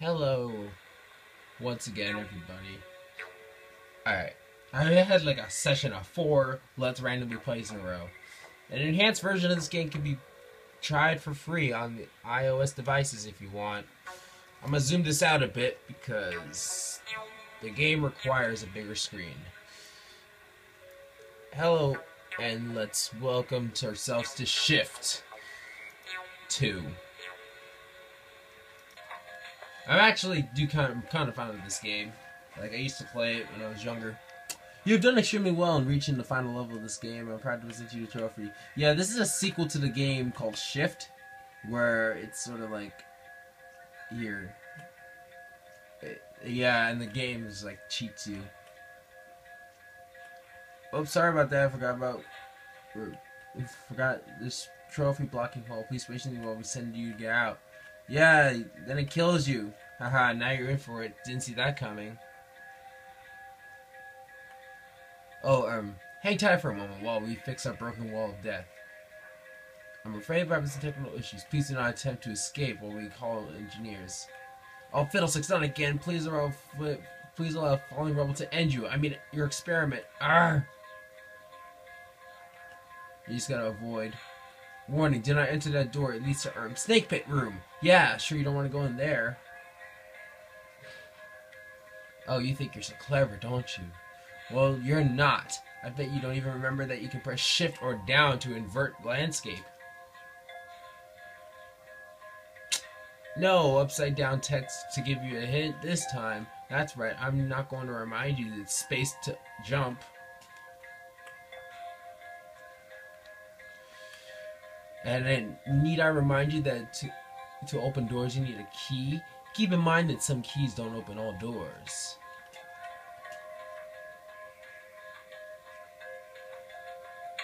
Hello, once again, everybody. Alright, I had like a session of four Let's Randomly Plays in a row. An enhanced version of this game can be tried for free on the iOS devices if you want. I'm gonna zoom this out a bit because the game requires a bigger screen. Hello, and let's welcome to ourselves to Shift 2. I actually do kind of kind of fond of this game. Like I used to play it when I was younger. You've done extremely well in reaching the final level of this game. I'm proud to present you a trophy. Yeah, this is a sequel to the game called Shift, where it's sort of like here. It, yeah, and the game is like cheats you. Oh, sorry about that. I forgot about. I forgot this trophy blocking hole. Please patiently while we send you to get out. Yeah, then it kills you. Haha, now you're in for it. Didn't see that coming. Oh, um, hang tight for a moment while we fix our broken wall of death. I'm afraid of having some technical issues. Please do not attempt to escape while we call engineers. Oh, Fiddlesticks, not again. Please allow, please allow falling rubble to end you. I mean, your experiment. Arr! You just gotta avoid. Warning, do not enter that door. It leads to um, Snake Pit Room. Yeah, sure you don't want to go in there. Oh, you think you're so clever, don't you? Well, you're not. I bet you don't even remember that you can press shift or down to invert landscape. No, upside down text to give you a hint this time. That's right, I'm not going to remind you that space to jump. And then, need I remind you that to, to open doors you need a key? Keep in mind that some keys don't open all doors.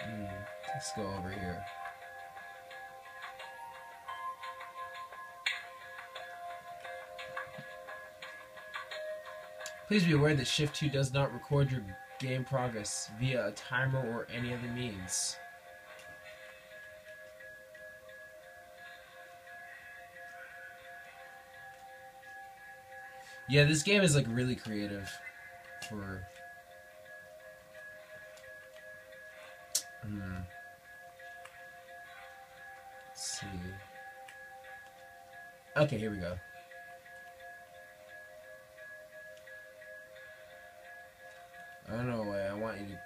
Mm, let's go over here. Please be aware that Shift 2 does not record your game progress via a timer or any other means. Yeah, this game is like really creative for hmm. Let's see. Okay, here we go. I don't know why I want you to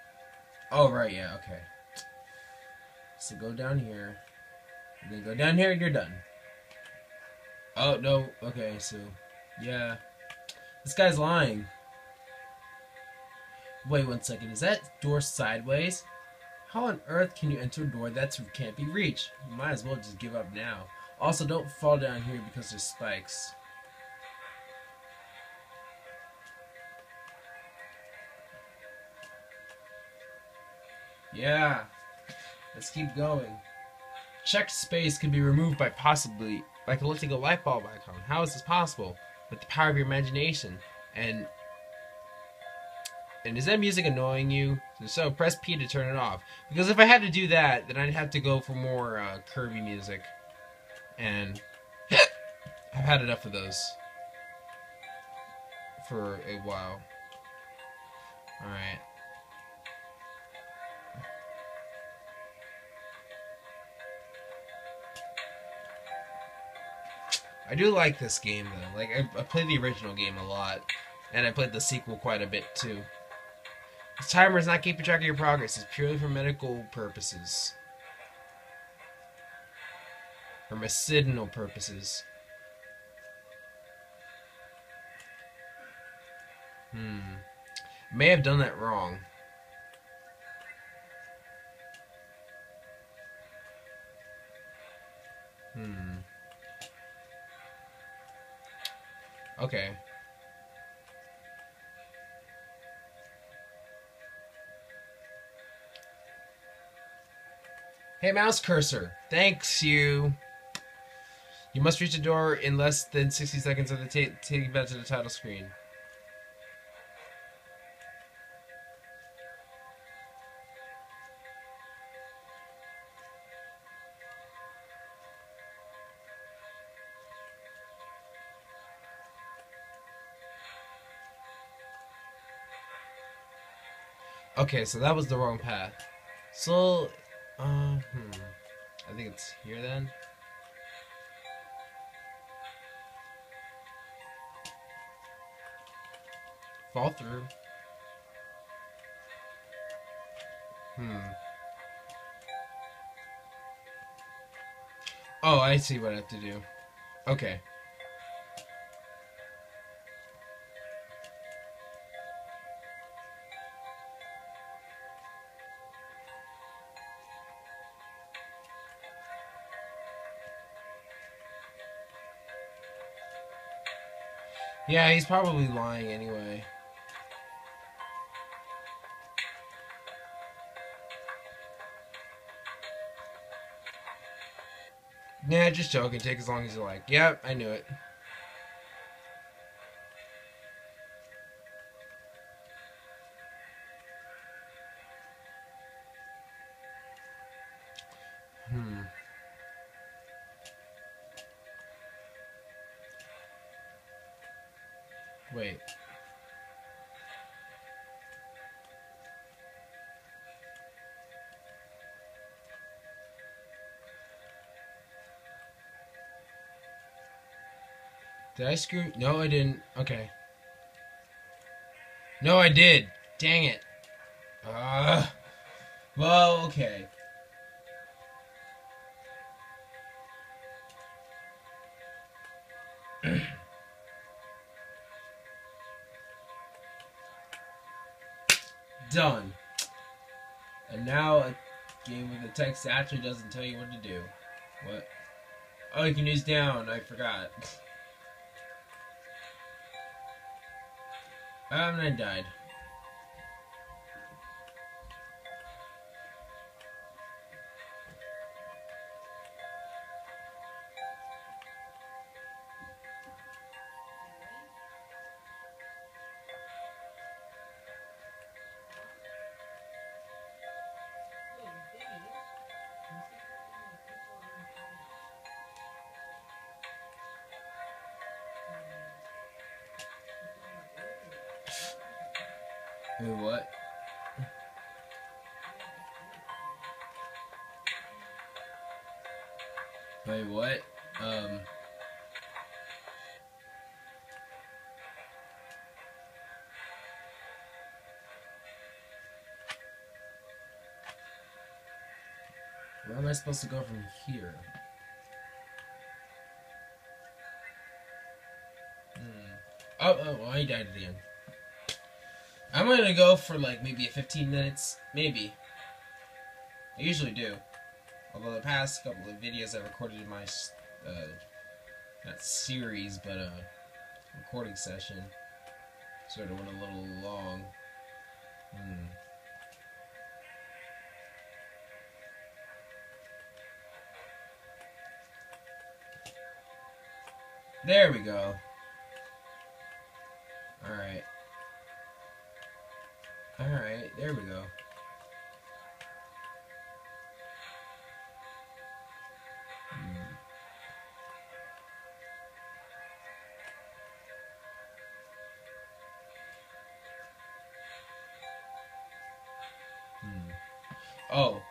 Oh right, yeah, okay. So go down here. And then go down here and you're done. Oh no, okay, so yeah. This guy's lying. Wait one second, is that door sideways? How on earth can you enter a door that can't be reached? You might as well just give up now. Also, don't fall down here because there's spikes. Yeah. Let's keep going. Checked space can be removed by possibly by collecting a light bulb icon. How is this possible? With the power of your imagination. And and is that music annoying you? So press P to turn it off. Because if I had to do that, then I'd have to go for more uh, Kirby music. And I've had enough of those for a while. Alright. I do like this game though. Like I, I played the original game a lot, and I played the sequel quite a bit too. This timer is not keeping track of your progress. It's purely for medical purposes. For medicinal purposes. Hmm. May have done that wrong. Hmm. Okay. Hey, mouse cursor. Thanks, you. You must reach the door in less than 60 seconds of the taking back to the title screen. Okay, so that was the wrong path. So, uh, hmm. I think it's here then. Fall through. Hmm. Oh, I see what I have to do. Okay. Yeah, he's probably lying anyway. Nah, just joking. Take as long as you like. Yep, I knew it. Did I screw? No, I didn't. Okay. No, I did. Dang it. Uh, well, okay. Done. And now a game with the text actually doesn't tell you what to do. What? Oh, you can use down. I forgot. and I died. Wait, what? Wait, what? Um. Where am I supposed to go from here? Hmm. Oh, oh, well, I died again. I'm gonna go for like maybe a 15 minutes, maybe. I usually do. Although the past couple of videos I recorded in my, uh, not series, but uh, recording session, sort of went a little long. Hmm. There we go. Alright. Alright, there we go. Hmm. Hmm. Oh.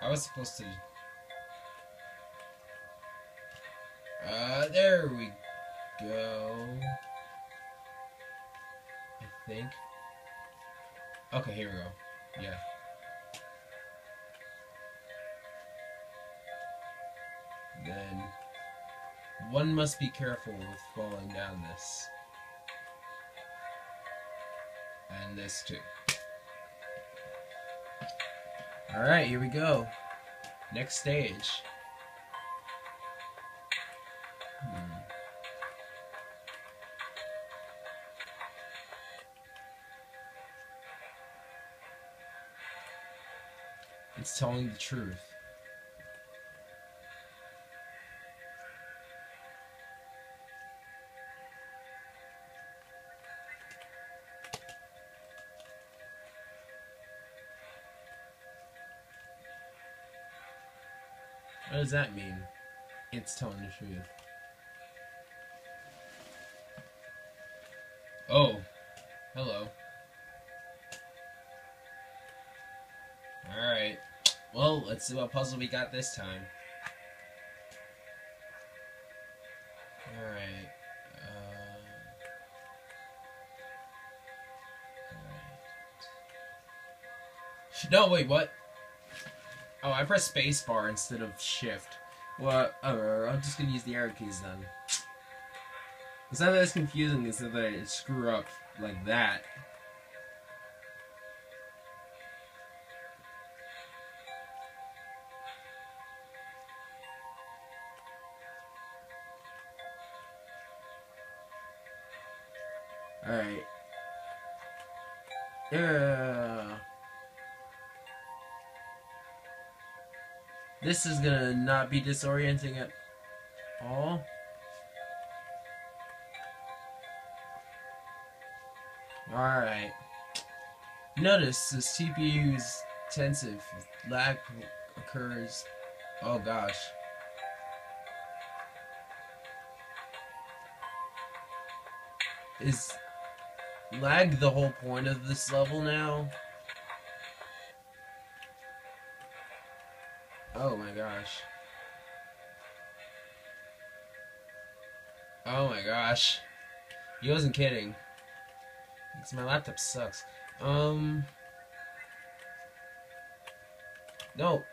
I was supposed to... Uh, there we go. I think. Okay, here we go. Yeah. Then one must be careful with falling down this. And this too. Alright, here we go. Next stage. It's telling the truth. What does that mean? It's telling the truth. Oh. Hello. Let's see what puzzle we got this time. Alright. Uh. No, wait, what? Oh, I pressed spacebar instead of shift. Well, uh, I'm just gonna use the arrow keys then. It's not that it's confusing, it's that I screw up like that. Alright. Yeah. This is gonna not be disorienting at all. Alright. Notice the CPU is tensive. Lag occurs. Oh gosh. Is lag the whole point of this level now? Oh my gosh. Oh my gosh. He wasn't kidding. Because my laptop sucks. Um. No.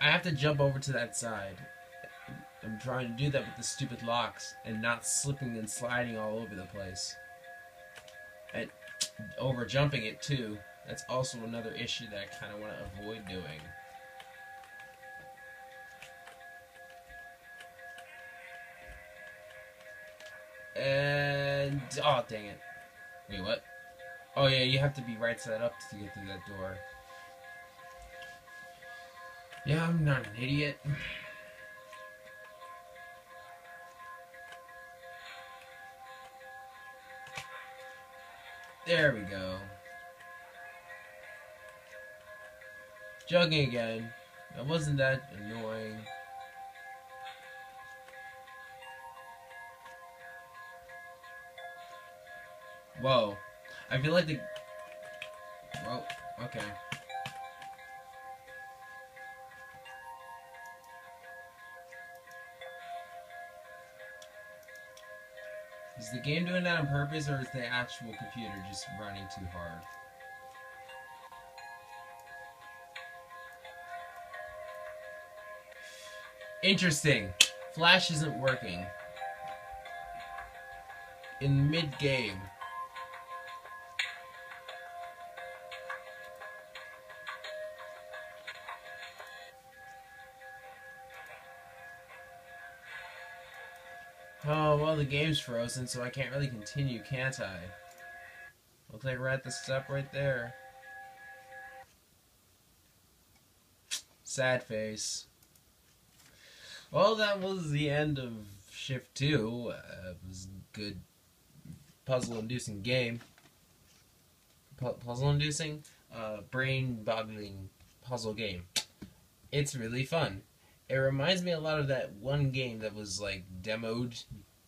I have to jump over to that side. I'm trying to do that with the stupid locks and not slipping and sliding all over the place. And over jumping it too. That's also another issue that I kind of want to avoid doing. And oh dang it! Wait, what? Oh yeah, you have to be right side up to get through that door. Yeah, I'm not an idiot. There we go. Jogging again. That wasn't that annoying. Whoa. I feel like the... Whoa. Okay. Is the game doing that on purpose, or is the actual computer just running too hard? Interesting. Flash isn't working. In mid-game. Oh, well, the game's frozen, so I can't really continue, can't I? Looks like we're at the step right there. Sad face. Well, that was the end of Shift 2. Uh, it was a good puzzle-inducing game. Pu puzzle-inducing? Uh, brain-boggling puzzle game. It's really fun. It reminds me a lot of that one game that was like demoed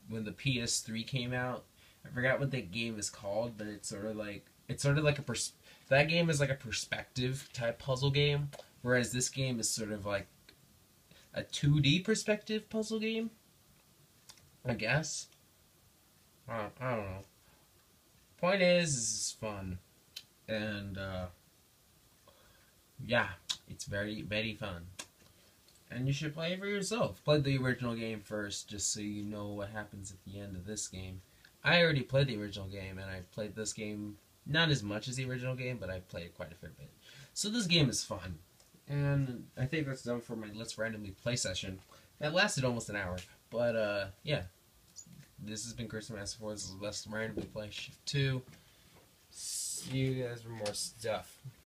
when the PS3 came out. I forgot what that game is called, but it's sort of like it's sort of like a pers- that game is like a perspective type puzzle game, whereas this game is sort of like a 2D perspective puzzle game. I guess. I don't, I don't know. Point is, is fun, and uh, yeah, it's very very fun and you should play it for yourself. Play the original game first, just so you know what happens at the end of this game. I already played the original game, and I played this game not as much as the original game, but I played it quite a fair bit. So this game is fun, and I think that's done for my Let's Randomly Play session. That lasted almost an hour, but uh, yeah. This has been KrisMaster4. This is Let's Randomly Play Shift 2. See you guys for more stuff.